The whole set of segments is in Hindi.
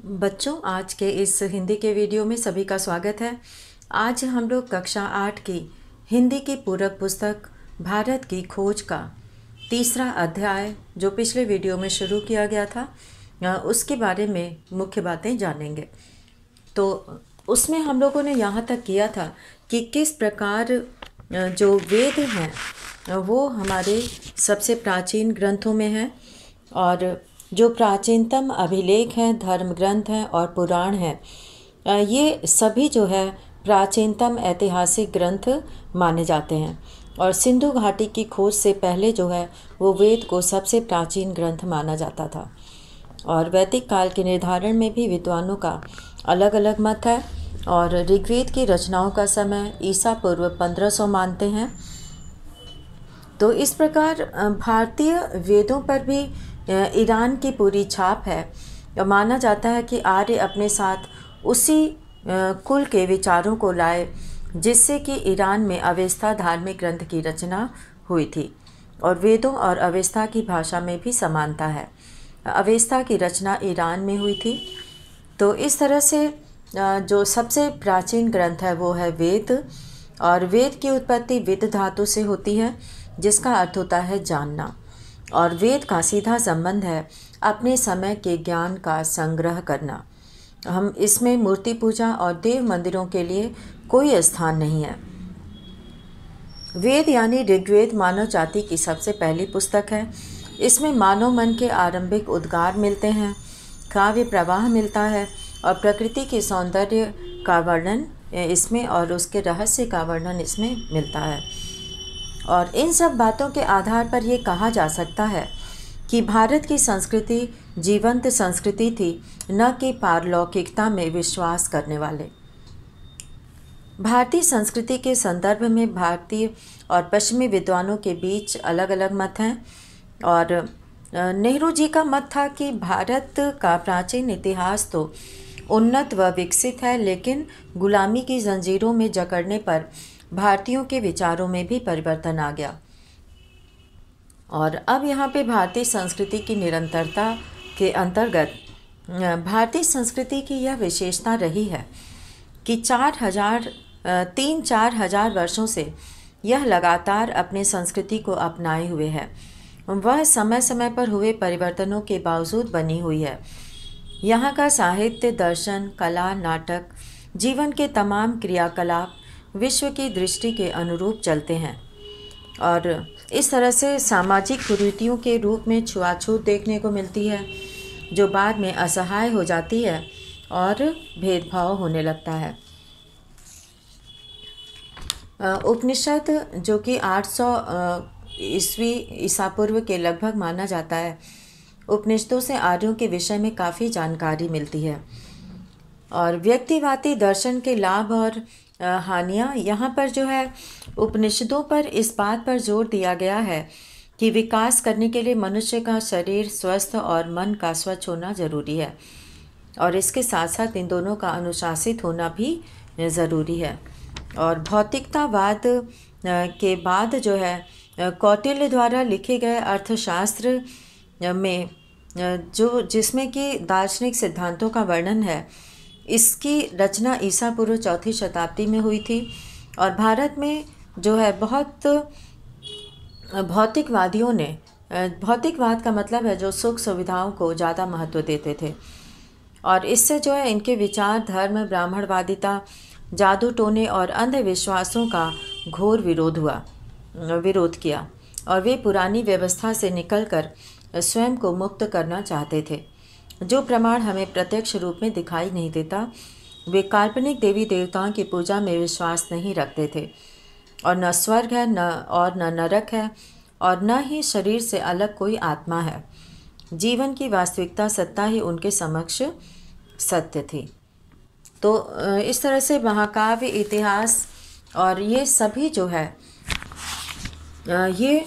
बच्चों, आज के इस हिंदी के वीडियो में सभी का स्वागत है। आज हम लोग कक्षा आठ की हिंदी की पूरक पुस्तक, भारत की खोज का तीसरा अध्याय, जो पिछले वीडियो में शुरू किया गया था उसके बारे में मुख्य बातें जानेंगे। तो उसमें हम लोगों ने यहाँ तक किया था कि किस प्रकार जो वेद हैं, वो हमारे सबसे प्राचीन ग्रंथों में हैं, और जो प्राचीनतम अभिलेख हैं धर्म ग्रंथ हैं और पुराण हैं ये सभी जो है प्राचीनतम ऐतिहासिक ग्रंथ माने जाते हैं। और सिंधु घाटी की खोज से पहले जो है, वो वेद को सबसे प्राचीन ग्रंथ माना जाता था। और वैदिक काल के निर्धारण में भी विद्वानों का अलग अलग मत है और ऋग्वेद की रचनाओं का समय ईसा पूर्व 1500 मानते हैं। तो इस प्रकार भारतीय वेदों पर भी ईरान की पूरी छाप है। माना जाता है कि आर्य अपने साथ उसी कुल के विचारों को लाए, जिससे कि ईरान में अवेस्था धार्मिक ग्रंथ की रचना हुई थी। और वेदों और अवेस्था की भाषा में भी समानता है। अवेस्था की रचना ईरान में हुई थी। तो इस तरह से जो सबसे प्राचीन ग्रंथ है वो है वेद। और वेद की उत्पत्ति विद धातु से होती है, जिसका अर्थ होता है जानना। और वेद का सीधा संबंध है अपने समय के ज्ञान का संग्रह करना। हम इसमें मूर्ति पूजा और देव मंदिरों के लिए कोई स्थान नहीं है। वेद यानी ऋग्वेद मानव जाति की सबसे पहली पुस्तक है। इसमें मानव मन के आरंभिक उद्गार मिलते हैं, काव्य प्रवाह मिलता है और प्रकृति के सौंदर्य का वर्णन इसमें और उसके रहस्य का वर्णन इसमें मिलता है। और इन सब बातों के आधार पर ये कहा जा सकता है कि भारत की संस्कृति जीवंत संस्कृति थी, न कि पारलौकिकता में विश्वास करने वाले। भारतीय संस्कृति के संदर्भ में भारतीय और पश्चिमी विद्वानों के बीच अलग अलग मत हैं और नेहरू जी का मत था कि भारत का प्राचीन इतिहास तो उन्नत व विकसित है, लेकिन गुलामी की जंजीरों में जकड़ने पर भारतीयों के विचारों में भी परिवर्तन आ गया। और अब यहाँ पे भारतीय संस्कृति की निरंतरता के अंतर्गत भारतीय संस्कृति की यह विशेषता रही है कि चार हज़ार तीन चार हज़ार वर्षों से यह लगातार अपने संस्कृति को अपनाए हुए है। वह समय समय पर हुए परिवर्तनों के बावजूद बनी हुई है। यहाँ का साहित्य, दर्शन, कला, नाटक, जीवन के तमाम क्रियाकलाप विश्व की दृष्टि के अनुरूप चलते हैं। और इस तरह से सामाजिक कुरीतियों के रूप में छुआछूत देखने को मिलती है, जो बाद में असहाय हो जाती है और भेदभाव होने लगता है। उपनिषद, जो कि 800 ईस्वी, ईसा पूर्व के लगभग माना जाता है, उपनिषदों से आर्यों के विषय में काफ़ी जानकारी मिलती है। और व्यक्तिवादी दर्शन के लाभ और हानियाँ। यहाँ पर जो है, उपनिषदों पर इस बात पर ज़ोर दिया गया है कि विकास करने के लिए मनुष्य का शरीर स्वस्थ और मन का स्वच्छ होना ज़रूरी है और इसके साथ साथ इन दोनों का अनुशासित होना भी ज़रूरी है। और भौतिकतावाद के बाद जो है कौटिल्य द्वारा लिखे गए अर्थशास्त्र में जो जिसमें कि दार्शनिक सिद्धांतों का वर्णन है इसकी रचना ईसा पूर्व चौथी शताब्दी में हुई थी और भारत में जो है बहुत, भौतिकवादियों ने, भौतिकवाद का मतलब है जो सुख सुविधाओं को ज़्यादा महत्व देते थे। और इससे जो है इनके विचार, धर्म, ब्राह्मणवादिता, जादू टोने और अंधविश्वासों का घोर विरोध हुआ, विरोध किया और वे पुरानी व्यवस्था से निकलकर स्वयं को मुक्त करना चाहते थे। जो प्रमाण हमें प्रत्यक्ष रूप में दिखाई नहीं देता, वे काल्पनिक देवी देवताओं की पूजा में विश्वास नहीं रखते थे। और न स्वर्ग है, न, और न नरक है, और न ही शरीर से अलग कोई आत्मा है। जीवन की वास्तविकता सत्ता ही उनके समक्ष सत्य थी। तो इस तरह से महाकाव्य, इतिहास और ये सभी जो है ये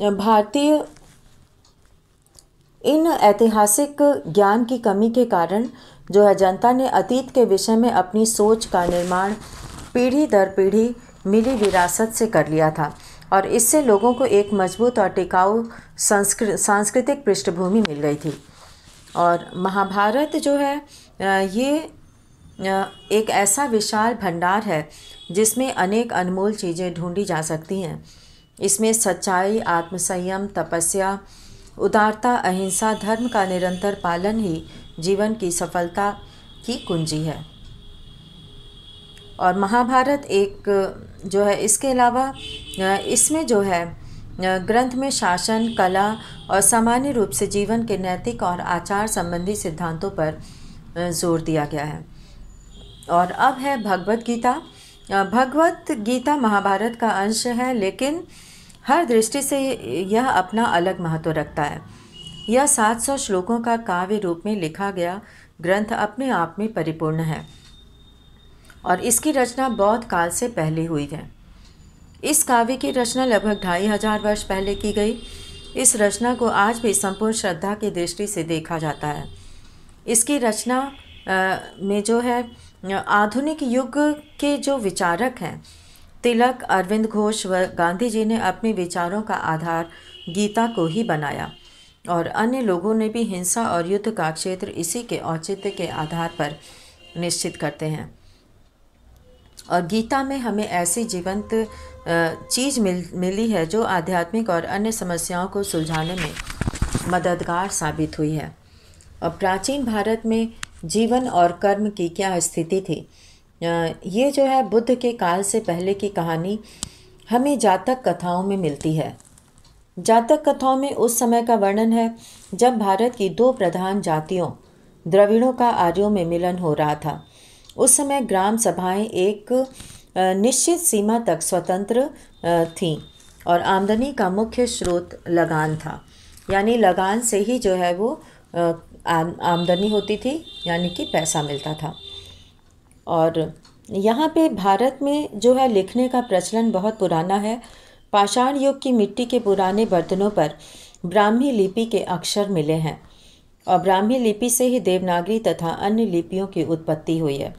भारतीय इन ऐतिहासिक ज्ञान की कमी के कारण जो है जनता ने अतीत के विषय में अपनी सोच का निर्माण पीढ़ी दर पीढ़ी मिली विरासत से कर लिया था और इससे लोगों को एक मज़बूत और टिकाऊ सांस्कृतिक पृष्ठभूमि मिल गई थी। और महाभारत जो है ये एक ऐसा विशाल भंडार है जिसमें अनेक अनमोल चीज़ें ढूंढी जा सकती हैं। इसमें सच्चाई, आत्मसंयम, तपस्या उदारता, अहिंसा धर्म का निरंतर पालन ही जीवन की सफलता की कुंजी है। और महाभारत एक, जो है, इसके अलावा इसमें जो है ग्रंथ में शासन, कला और सामान्य रूप से जीवन के नैतिक और आचार संबंधी सिद्धांतों पर ज़ोर दिया गया है। और अब है भगवत गीता। भगवत गीता महाभारत का अंश है, लेकिन हर दृष्टि से यह अपना अलग महत्व रखता है। यह 700 श्लोकों का काव्य रूप में लिखा गया ग्रंथ अपने आप में परिपूर्ण है और इसकी रचना बौद्ध काल से पहले हुई है। इस काव्य की रचना लगभग ढाई हज़ार वर्ष पहले की गई। इस रचना को आज भी संपूर्ण श्रद्धा की दृष्टि से देखा जाता है। इसकी रचना में जो है आधुनिक युग के जो विचारक हैं तिलक अरविंद घोष व गांधी जी ने अपने विचारों का आधार गीता को ही बनाया और अन्य लोगों ने भी हिंसा और युद्ध का क्षेत्र इसी के औचित्य के आधार पर निश्चित करते हैं। और गीता में हमें ऐसी जीवंत चीज़ मिल, मिली है जो आध्यात्मिक और अन्य समस्याओं को सुलझाने में मददगार साबित हुई है। और प्राचीन भारत में जीवन और कर्म की क्या स्थिति थी? ये जो है बुद्ध के काल से पहले की कहानी हमें जातक कथाओं में मिलती है। जातक कथाओं में उस समय का वर्णन है जब भारत की दो प्रधान जातियों, द्रविड़ों का आर्यों में मिलन हो रहा था। उस समय ग्राम सभाएँ एक निश्चित सीमा तक स्वतंत्र थीं और आमदनी का मुख्य स्रोत लगान था। यानी लगान से ही जो है वो आमदनी होती थी, यानी कि पैसा मिलता था। और यहाँ पे भारत में जो है लिखने का प्रचलन बहुत पुराना है। पाषाण युग की मिट्टी के पुराने बर्तनों पर ब्राह्मी लिपि के अक्षर मिले हैं और ब्राह्मी लिपि से ही देवनागरी तथा अन्य लिपियों की उत्पत्ति हुई है।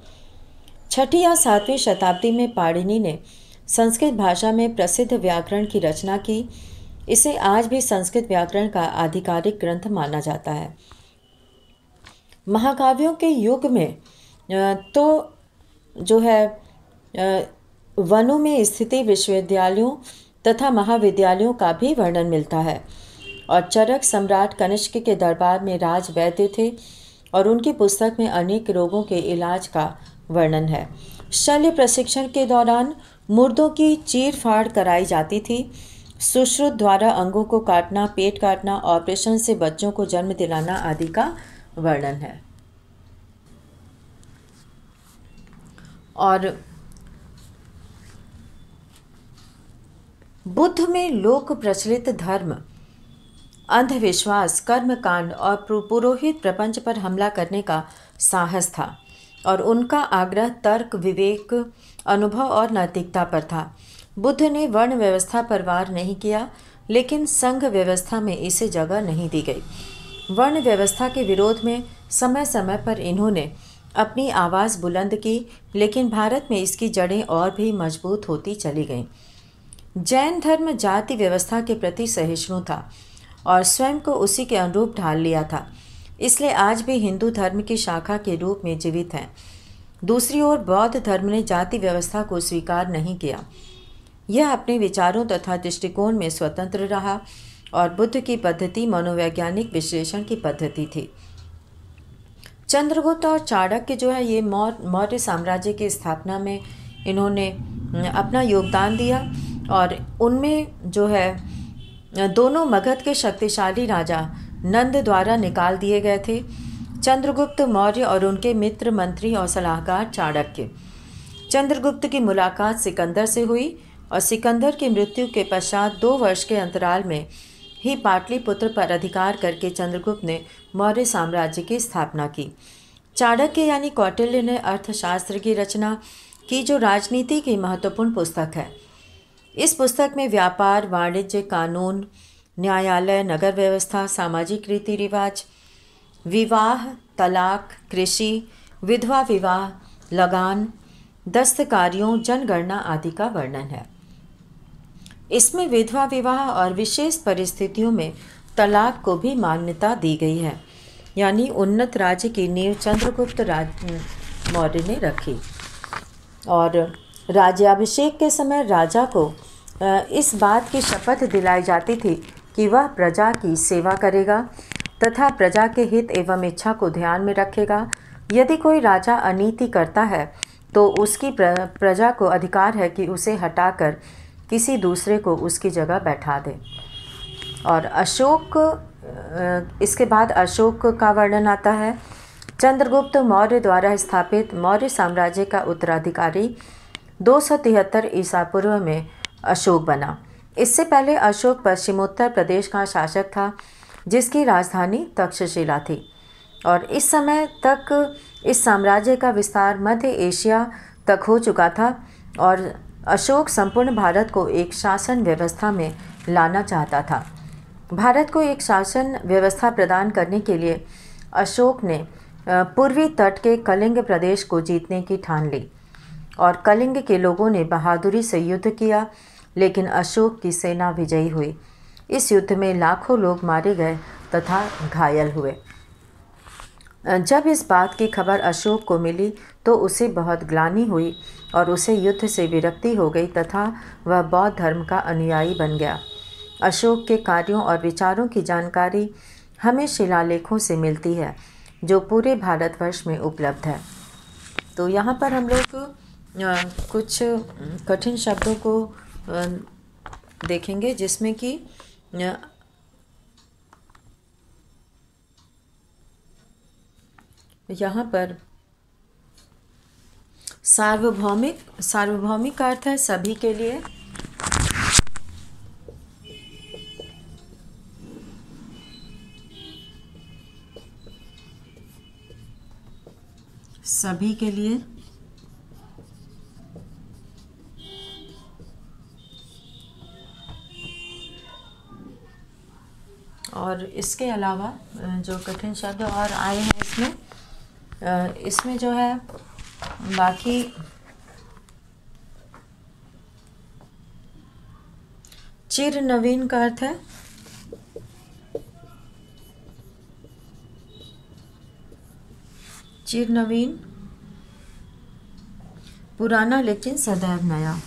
छठी या सातवीं शताब्दी में पाणिनि ने संस्कृत भाषा में प्रसिद्ध व्याकरण की रचना की। इसे आज भी संस्कृत व्याकरण का आधिकारिक ग्रंथ माना जाता है। महाकाव्यों के युग में तो जो है वनों में स्थिति विश्वविद्यालयों तथा महाविद्यालयों का भी वर्णन मिलता है। और चरक सम्राट कनिष्क के दरबार में राज वैद्य थे और उनकी पुस्तक में अनेक रोगों के इलाज का वर्णन है। शल्य प्रशिक्षण के दौरान मुर्दों की चीर फाड़ कराई जाती थी। सुश्रुत द्वारा अंगों को काटना, पेट काटना, ऑपरेशन से बच्चों को जन्म दिलाना आदि का वर्णन है। और बुद्ध में लोक प्रचलित धर्म, अंधविश्वास, कर्मकांड और पुरोहित प्रपंच पर हमला करने का साहस था और उनका आग्रह तर्क, विवेक, अनुभव और नैतिकता पर था। बुद्ध ने वर्ण व्यवस्था पर वार नहीं किया, लेकिन संघ व्यवस्था में इसे जगह नहीं दी गई। वर्ण व्यवस्था के विरोध में समय समय पर इन्होंने अपनी आवाज़ बुलंद की, लेकिन भारत में इसकी जड़ें और भी मज़बूत होती चली गईं। जैन धर्म जाति व्यवस्था के प्रति सहिष्णु था और स्वयं को उसी के अनुरूप ढाल लिया था। इसलिए आज भी हिंदू धर्म की शाखा के रूप में जीवित हैं। दूसरी ओर बौद्ध धर्म ने जाति व्यवस्था को स्वीकार नहीं किया। यह अपने विचारों तथा दृष्टिकोण में स्वतंत्र रहा और बुद्ध की पद्धति मनोवैज्ञानिक विश्लेषण की पद्धति थी। चंद्रगुप्त और चाणक्य जो है, ये मौर्य साम्राज्य की स्थापना में इन्होंने अपना योगदान दिया और उनमें जो है दोनों मगध के शक्तिशाली राजा नंद द्वारा निकाल दिए गए थे, चंद्रगुप्त मौर्य और उनके मित्र मंत्री और सलाहकार चाणक्य। चंद्रगुप्त की मुलाकात सिकंदर से हुई और सिकंदर की मृत्यु के पश्चात दो वर्ष के अंतराल में ही पाटलिपुत्र पर अधिकार करके चंद्रगुप्त ने मौर्य साम्राज्य की स्थापना की। चाणक्य यानी कौटिल्य ने अर्थशास्त्र की रचना की, जो राजनीति की महत्वपूर्ण पुस्तक है। इस पुस्तक में व्यापार, वाणिज्य, कानून, न्यायालय, नगर व्यवस्था, सामाजिक रीति रिवाज, विवाह, तलाक, कृषि, विधवा विवाह, लगान, दस्तकारियों, जनगणना आदि का वर्णन है। इसमें विधवा विवाह और विशेष परिस्थितियों में तलाक को भी मान्यता दी गई है। यानी उन्नत राज्य की नींव चंद्रगुप्त राज मौर्य ने रखी। और राज्याभिषेक के समय राजा को इस बात की शपथ दिलाई जाती थी कि वह प्रजा की सेवा करेगा तथा प्रजा के हित एवं इच्छा को ध्यान में रखेगा। यदि कोई राजा अनीति करता है तो उसकी प्रजा को अधिकार है कि उसे हटाकर किसी दूसरे को उसकी जगह बैठा दे। और अशोक इसके बाद अशोक का वर्णन आता है। चंद्रगुप्त मौर्य द्वारा स्थापित मौर्य साम्राज्य का उत्तराधिकारी दो सौ तिहत्तर ईसा पूर्व में अशोक बना। इससे पहले अशोक पश्चिमोत्तर प्रदेश का शासक था, जिसकी राजधानी तक्षशिला थी। और इस समय तक इस साम्राज्य का विस्तार मध्य एशिया तक हो चुका था। और अशोक संपूर्ण भारत को एक शासन व्यवस्था में लाना चाहता था। भारत को एक शासन व्यवस्था प्रदान करने के लिए अशोक ने पूर्वी तट के कलिंग प्रदेश को जीतने की ठान ली और कलिंग के लोगों ने बहादुरी से युद्ध किया, लेकिन अशोक की सेना विजयी हुई। इस युद्ध में लाखों लोग मारे गए तथा घायल हुए। जब इस बात की खबर अशोक को मिली तो उसे बहुत ग्लानी हुई और उसे युद्ध से विरक्ति हो गई तथा वह बौद्ध धर्म का अनुयायी बन गया। अशोक के कार्यों और विचारों की जानकारी हमें शिलालेखों से मिलती है, जो पूरे भारतवर्ष में उपलब्ध है। तो यहाँ पर हम लोग कुछ कठिन शब्दों को देखेंगे, जिसमें कि यहाँ पर सार्वभौमिक सार्वभौमिक का अर्थ है सभी के लिए। सभी के लिए। और इसके अलावा जो कठिन शब्द और आए हैं इसमें इसमें जो है, बाकी चिर नवीन का अर्थ है, चिर नवीन, पुराना लेकिन सदैव नया।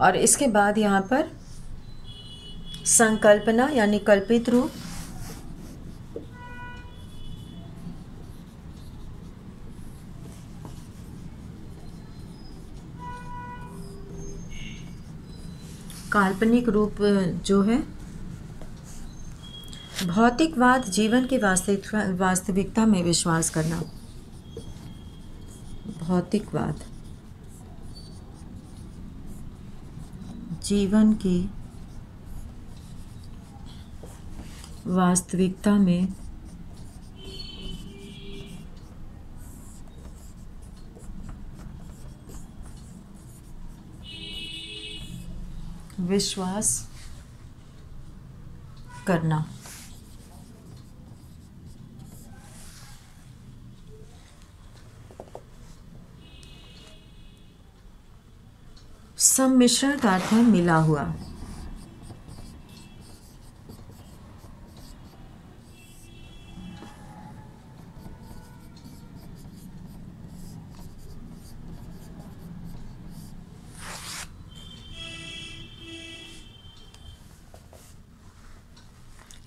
और इसके बाद यहाँ पर संकल्पना यानी कल्पित रूप। काल्पनिक रूप जो है, भौतिकवाद जीवन की वास्तविकता वास्तविकता में विश्वास करना। भौतिकवाद। जीवन की वास्तविकता में विश्वास करना। सम्मिश्रण का अर्थ है मिला हुआ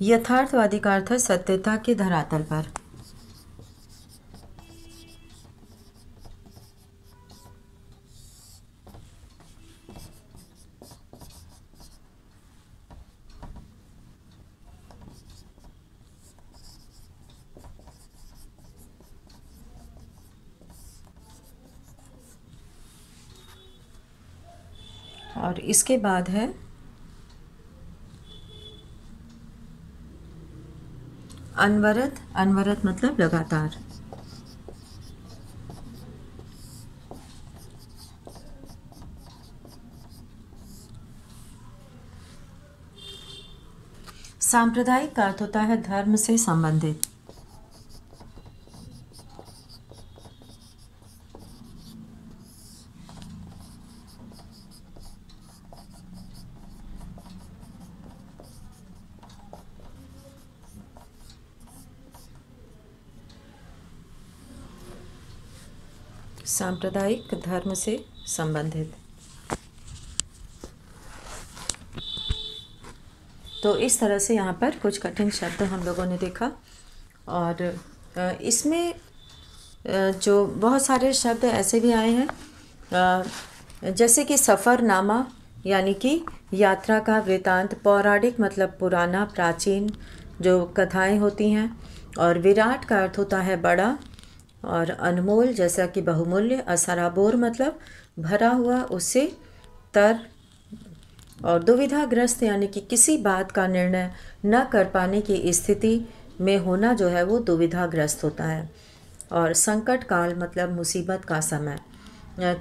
यथार्थवादी का अर्थ है सत्यता के धरातल पर और इसके बाद है। अनवरत अनवरत मतलब लगातार। सांप्रदायिक अर्थ होता है धर्म से संबंधित। सांप्रदायिक धर्म से संबंधित। तो इस तरह से यहाँ पर कुछ कठिन शब्द हम लोगों ने देखा। और इसमें जो बहुत सारे शब्द ऐसे भी आए हैं। जैसे कि सफ़रनामा, यानी कि यात्रा का वृतांत, पौराणिक मतलब पुराना, प्राचीन जो कथाएँ होती हैं, और विराट का अर्थ होता है बड़ा और अनमोल जैसा कि बहुमूल्य असराबोर मतलब भरा हुआ उससे तर और दुविधाग्रस्त यानी कि किसी बात का निर्णय न कर पाने की स्थिति में होना जो है वो दुविधाग्रस्त होता है। और संकट काल मतलब मुसीबत का समय।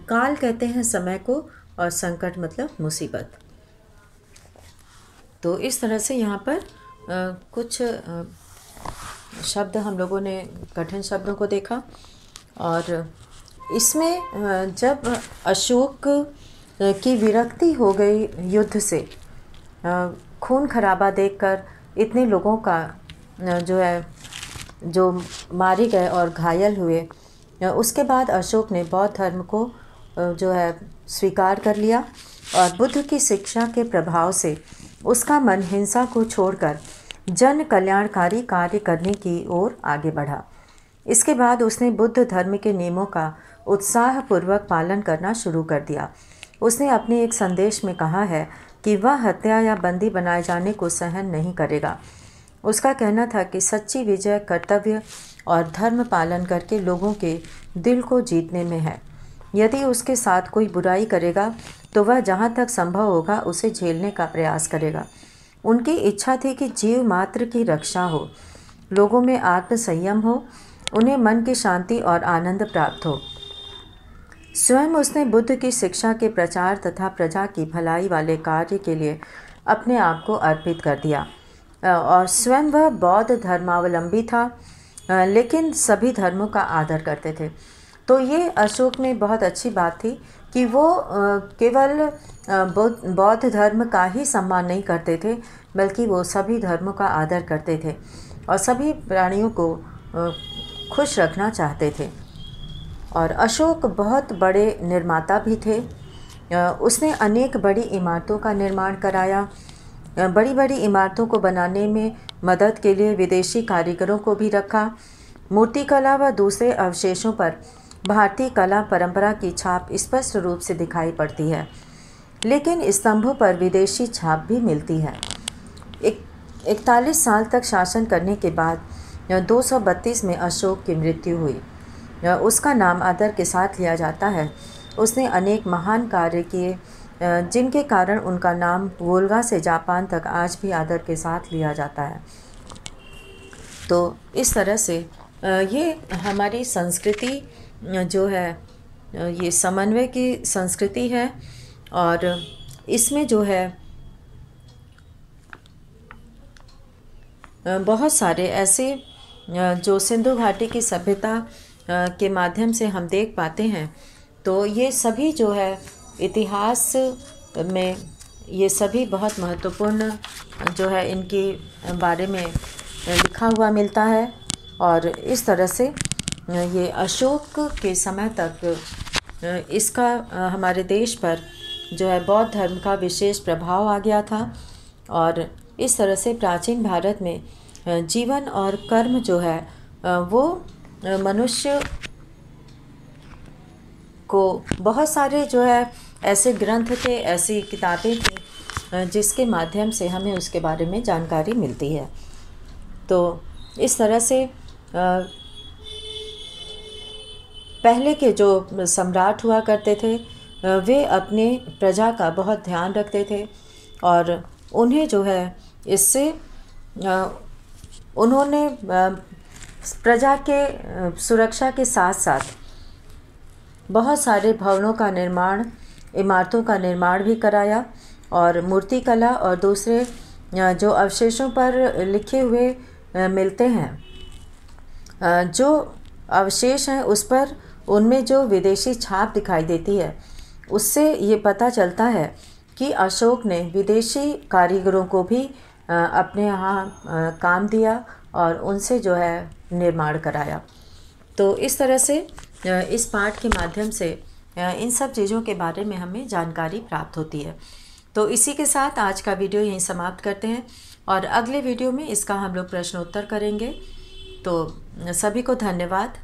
काल कहते हैं समय को और संकट मतलब मुसीबत। तो इस तरह से यहाँ पर आ, कुछ आ, शब्द हम लोगों ने, कठिन शब्दों को देखा। और इसमें जब अशोक की विरक्ति हो गई युद्ध से खून खराबा देखकर इतने लोगों का जो है, जो मारे गए और घायल हुए उसके बाद अशोक ने बौद्ध धर्म को जो है, स्वीकार कर लिया। और बुद्ध की शिक्षा के प्रभाव से उसका मन हिंसा को छोड़कर जन कल्याणकारी कार्य करने की ओर आगे बढ़ा। इसके बाद उसने बुद्ध धर्म के नियमों का उत्साहपूर्वक पालन करना शुरू कर दिया। उसने अपने एक संदेश में कहा है कि वह हत्या या बंदी बनाए जाने को सहन नहीं करेगा। उसका कहना था कि सच्ची विजय कर्तव्य और धर्म पालन करके लोगों के दिल को जीतने में है। यदि उसके साथ कोई बुराई करेगा तो वह जहाँ तक संभव होगा, उसे झेलने का प्रयास करेगा। उनकी इच्छा थी कि जीव मात्र की रक्षा हो। लोगों में आत्म संयम हो, उन्हें मन की शांति और आनंद प्राप्त हो। स्वयं उसने बुद्ध की शिक्षा के प्रचार तथा प्रजा की भलाई वाले कार्य के लिए अपने आप को अर्पित कर दिया। और स्वयं वह बौद्ध धर्मावलंबी था लेकिन सभी धर्मों का आदर करते थे। तो ये अशोक में बहुत अच्छी बात थी कि वो केवल बौद्ध धर्म का ही सम्मान नहीं करते थे, बल्कि वो सभी धर्मों का आदर करते थे और सभी प्राणियों को खुश रखना चाहते थे। और अशोक बहुत बड़े निर्माता भी थे। उसने अनेक बड़ी इमारतों का निर्माण कराया। बड़ी बड़ी इमारतों को बनाने में मदद के लिए विदेशी कारीगरों को भी रखा। मूर्तिकला व दूसरे अवशेषों पर भारतीय कला परंपरा की छाप स्पष्ट रूप से दिखाई पड़ती है, लेकिन स्तंभों पर विदेशी छाप भी मिलती है। एक, इकतालीस साल तक शासन करने के बाद 232 में अशोक की मृत्यु हुई। उसका नाम आदर के साथ लिया जाता है। उसने अनेक महान कार्य किए जिनके कारण उनका नाम वोल्गा से जापान तक आज भी आदर के साथ लिया जाता है। तो इस तरह से ये हमारी संस्कृति जो है ये समन्वय की संस्कृति है और इसमें जो है बहुत सारे ऐसे जो सिंधु घाटी की सभ्यता के माध्यम से हम देख पाते हैं। तो ये सभी जो है, इतिहास में ये सभी बहुत महत्वपूर्ण, जो है, इनके बारे में लिखा हुआ मिलता है और इस तरह से ये अशोक के समय तक इसका हमारे देश पर जो है बौद्ध धर्म का विशेष प्रभाव आ गया था। और इस तरह से प्राचीन भारत में जीवन और कर्म जो है वो मनुष्य को बहुत सारे जो है, ऐसे ग्रंथ थे, ऐसी किताबें थी जिसके माध्यम से हमें उसके बारे में जानकारी मिलती है। तो इस तरह से पहले के जो सम्राट हुआ करते थे, वे अपने प्रजा का बहुत ध्यान रखते थे और उन्हें जो है इससे उन्होंने प्रजा के सुरक्षा के साथ साथ बहुत सारे भवनों का निर्माण, इमारतों का निर्माण भी कराया और मूर्तिकला और दूसरे जो अवशेषों पर लिखे हुए मिलते हैं। जो अवशेष हैं उस पर उनमें जो विदेशी छाप दिखाई देती है, उससे ये पता चलता है कि अशोक ने विदेशी कारीगरों को भी अपने यहाँ काम दिया और उनसे जो है निर्माण कराया। तो इस तरह से इस पाठ के माध्यम से इन सब चीज़ों के बारे में हमें जानकारी प्राप्त होती है। तो इसी के साथ आज का वीडियो यहीं समाप्त करते हैं और अगले वीडियो में इसका हम लोग प्रश्नोत्तर करेंगे। तो सभी को धन्यवाद।